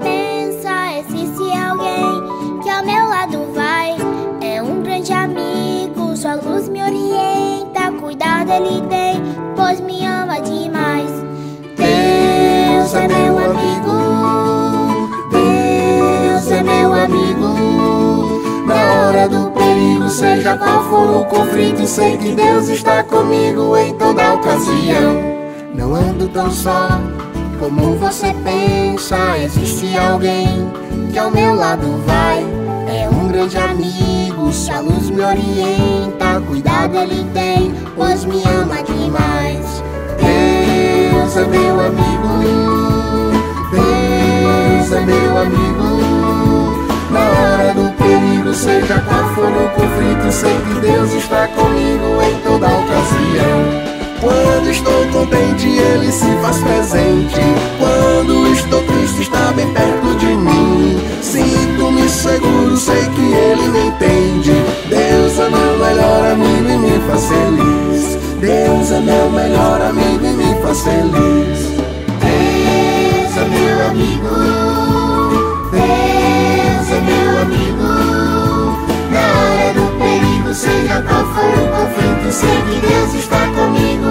Pensa, existe alguém que ao meu lado vai? É um grande amigo, sua luz me orienta. Cuidado ele tem, pois me ama demais. Deus é meu amigo, Deus é meu amigo. Na hora do perigo, seja qual for o conflito, sei que Deus está comigo em toda ocasião. Não ando tão só como você pensa. Existe alguém que ao meu lado vai. É um grande amigo, sua luz me orienta. Cuidado ele tem, pois me ama demais. Deus é meu amigo, Deus é meu amigo. Na hora do perigo, seja qual for o conflito, sei que Deus está comigo em toda ocasião. Quando estou contente, Ele se faz presente. meu melhor amigo e me faz feliz. Deus é meu amigo, Deus é meu amigo. Na hora do perigo, seja qual for o conflito, sei que Deus está comigo.